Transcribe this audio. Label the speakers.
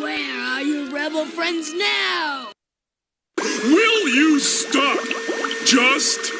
Speaker 1: Where are your rebel friends now?
Speaker 2: Will you stop? Just!